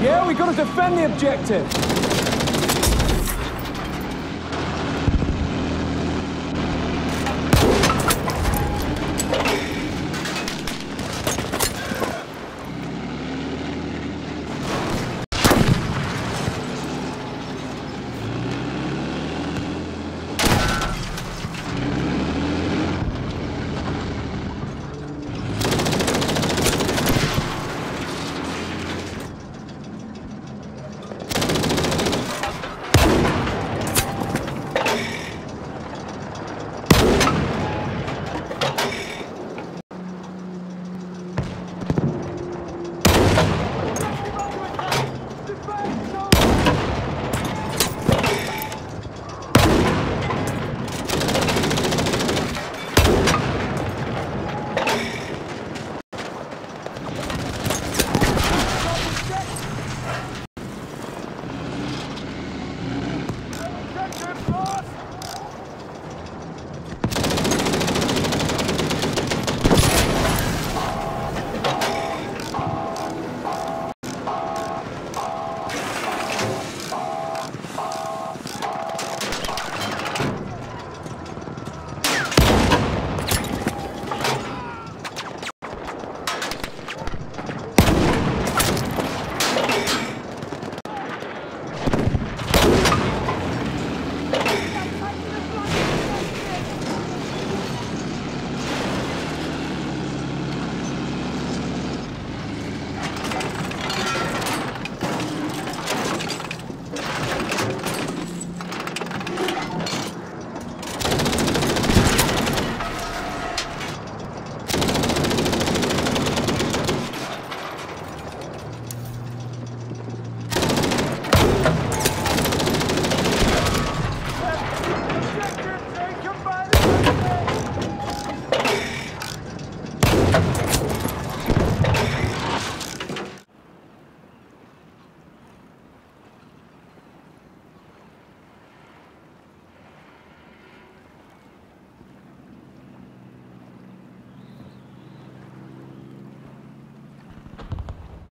Yeah, we gotta defend the objective. Good boss!